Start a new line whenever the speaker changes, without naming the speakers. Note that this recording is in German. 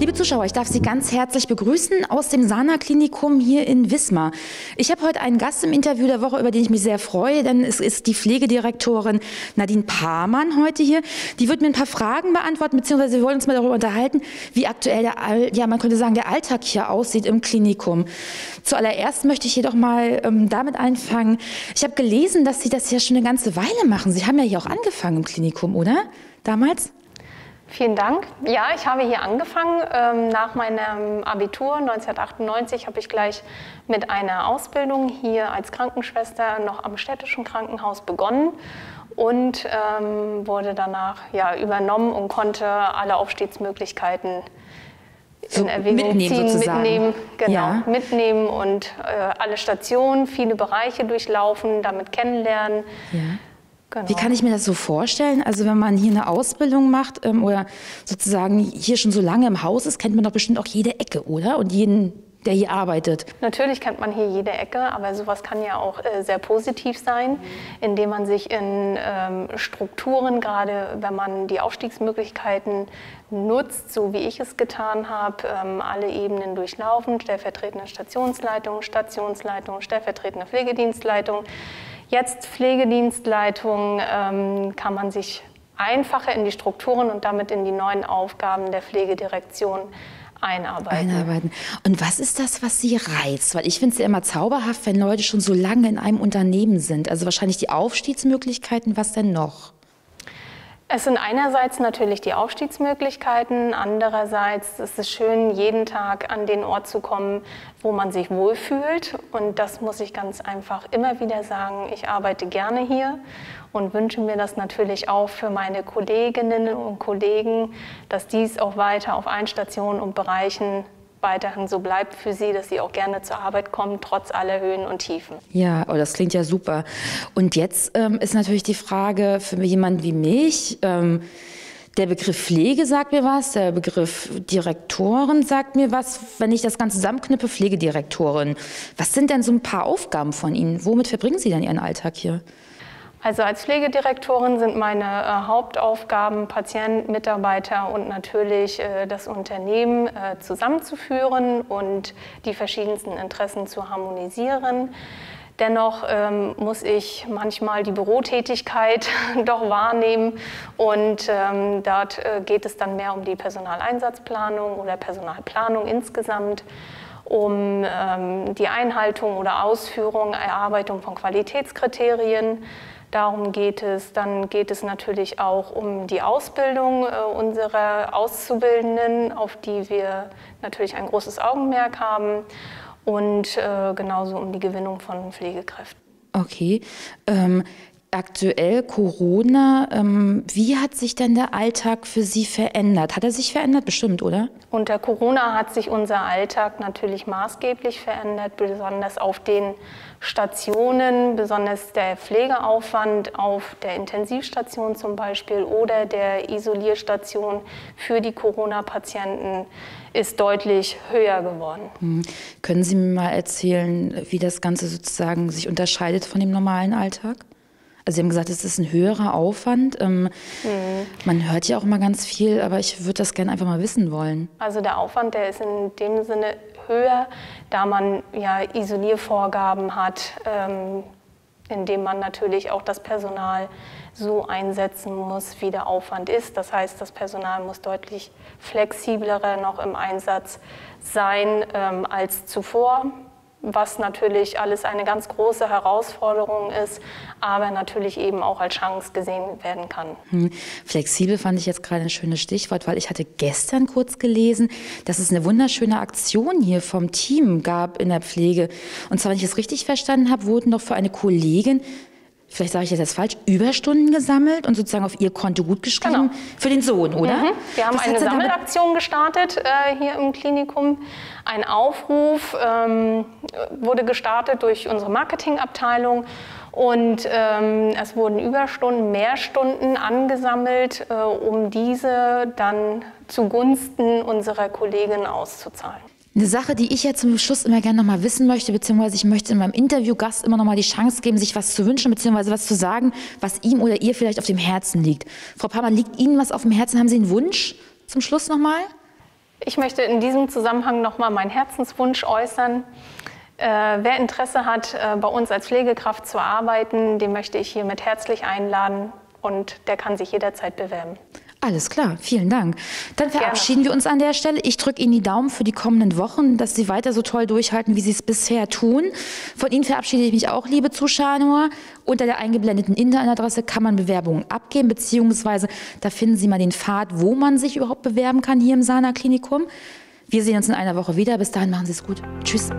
Liebe Zuschauer, ich darf Sie ganz herzlich begrüßen aus dem Sana-Klinikum hier in Wismar. Ich habe heute einen Gast im Interview der Woche, über den ich mich sehr freue, denn es ist die Pflegedirektorin Nadine Pahrmann heute hier. Die wird mir ein paar Fragen beantworten, beziehungsweise wir wollen uns mal darüber unterhalten, wie aktuell der, ja, man könnte sagen, der Alltag hier aussieht im Klinikum. Zuallererst möchte ich jedoch mal ähm, damit anfangen. Ich habe gelesen, dass Sie das ja schon eine ganze Weile machen. Sie haben ja hier auch angefangen im Klinikum, oder? Damals?
Vielen Dank. Ja, ich habe hier angefangen. Ähm, nach meinem Abitur 1998 habe ich gleich mit einer Ausbildung hier als Krankenschwester noch am städtischen Krankenhaus begonnen und ähm, wurde danach ja, übernommen und konnte alle Aufstiegsmöglichkeiten
so in Erwägung mitnehmen, ziehen, sozusagen.
mitnehmen, genau, ja. mitnehmen und äh, alle Stationen, viele Bereiche durchlaufen, damit kennenlernen.
Ja. Genau. Wie kann ich mir das so vorstellen? Also wenn man hier eine Ausbildung macht ähm, oder sozusagen hier schon so lange im Haus ist, kennt man doch bestimmt auch jede Ecke, oder? Und jeden, der hier arbeitet.
Natürlich kennt man hier jede Ecke, aber sowas kann ja auch äh, sehr positiv sein, indem man sich in ähm, Strukturen, gerade wenn man die Aufstiegsmöglichkeiten nutzt, so wie ich es getan habe, ähm, alle Ebenen durchlaufen, stellvertretende Stationsleitung, Stationsleitung, stellvertretende Pflegedienstleitung Jetzt Pflegedienstleitung ähm, kann man sich einfacher in die Strukturen und damit in die neuen Aufgaben der Pflegedirektion einarbeiten.
einarbeiten. Und was ist das, was Sie reizt? Weil ich finde es ja immer zauberhaft, wenn Leute schon so lange in einem Unternehmen sind. Also wahrscheinlich die Aufstiegsmöglichkeiten, was denn noch?
Es sind einerseits natürlich die Aufstiegsmöglichkeiten, andererseits ist es schön, jeden Tag an den Ort zu kommen, wo man sich wohlfühlt. Und das muss ich ganz einfach immer wieder sagen. Ich arbeite gerne hier und wünsche mir das natürlich auch für meine Kolleginnen und Kollegen, dass dies auch weiter auf allen Stationen und Bereichen weiterhin so bleibt für Sie, dass Sie auch gerne zur Arbeit kommen, trotz aller Höhen und Tiefen.
Ja, oh, das klingt ja super. Und jetzt ähm, ist natürlich die Frage für jemanden wie mich, ähm, der Begriff Pflege sagt mir was, der Begriff Direktoren sagt mir was. Wenn ich das Ganze zusammenknippe, Pflegedirektorin. Was sind denn so ein paar Aufgaben von Ihnen? Womit verbringen Sie denn Ihren Alltag hier?
Also als Pflegedirektorin sind meine äh, Hauptaufgaben, Patienten, Mitarbeiter und natürlich äh, das Unternehmen äh, zusammenzuführen und die verschiedensten Interessen zu harmonisieren. Dennoch ähm, muss ich manchmal die Bürotätigkeit doch wahrnehmen und ähm, dort äh, geht es dann mehr um die Personaleinsatzplanung oder Personalplanung insgesamt um ähm, die Einhaltung oder Ausführung, Erarbeitung von Qualitätskriterien, Darum geht es. Dann geht es natürlich auch um die Ausbildung äh, unserer Auszubildenden, auf die wir natürlich ein großes Augenmerk haben und äh, genauso um die Gewinnung von Pflegekräften.
Okay. Ähm, aktuell Corona, ähm, wie hat sich denn der Alltag für Sie verändert? Hat er sich verändert? Bestimmt, oder?
Unter Corona hat sich unser Alltag natürlich maßgeblich verändert, besonders auf den Stationen, besonders der Pflegeaufwand auf der Intensivstation zum Beispiel oder der Isolierstation für die Corona-Patienten ist deutlich höher geworden. Hm.
Können Sie mir mal erzählen, wie das Ganze sozusagen sich unterscheidet von dem normalen Alltag? Also Sie haben gesagt, es ist ein höherer Aufwand. Ähm, mhm. Man hört ja auch immer ganz viel, aber ich würde das gerne einfach mal wissen wollen.
Also der Aufwand, der ist in dem Sinne höher, da man ja Isoliervorgaben hat, ähm, indem man natürlich auch das Personal so einsetzen muss, wie der Aufwand ist. Das heißt, das Personal muss deutlich flexibler noch im Einsatz sein ähm, als zuvor was natürlich alles eine ganz große Herausforderung ist, aber natürlich eben auch als Chance gesehen werden kann.
Hm. Flexibel fand ich jetzt gerade ein schönes Stichwort, weil ich hatte gestern kurz gelesen, dass es eine wunderschöne Aktion hier vom Team gab in der Pflege. Und zwar, wenn ich es richtig verstanden habe, wurden doch für eine Kollegin vielleicht sage ich das jetzt falsch, Überstunden gesammelt und sozusagen auf ihr Konto gut geschrieben genau. für den Sohn, oder? Mhm.
Wir haben Was eine Sammelaktion gestartet äh, hier im Klinikum. Ein Aufruf ähm, wurde gestartet durch unsere Marketingabteilung und ähm, es wurden Überstunden, Mehrstunden angesammelt, äh, um diese dann zugunsten unserer Kollegin auszuzahlen.
Eine Sache, die ich jetzt zum Schluss immer gerne noch mal wissen möchte, beziehungsweise ich möchte in meinem Interviewgast immer noch mal die Chance geben, sich was zu wünschen, beziehungsweise was zu sagen, was ihm oder ihr vielleicht auf dem Herzen liegt. Frau Parmann, liegt Ihnen was auf dem Herzen? Haben Sie einen Wunsch zum Schluss noch mal?
Ich möchte in diesem Zusammenhang nochmal meinen Herzenswunsch äußern. Äh, wer Interesse hat, äh, bei uns als Pflegekraft zu arbeiten, den möchte ich hiermit herzlich einladen und der kann sich jederzeit bewerben.
Alles klar, vielen Dank. Dann verabschieden Gerne. wir uns an der Stelle. Ich drücke Ihnen die Daumen für die kommenden Wochen, dass Sie weiter so toll durchhalten, wie Sie es bisher tun. Von Ihnen verabschiede ich mich auch, liebe Zuschauer. Unter der eingeblendeten Internetadresse kann man Bewerbungen abgeben, beziehungsweise da finden Sie mal den Pfad, wo man sich überhaupt bewerben kann hier im Sana Klinikum. Wir sehen uns in einer Woche wieder. Bis dahin machen Sie es gut. Tschüss.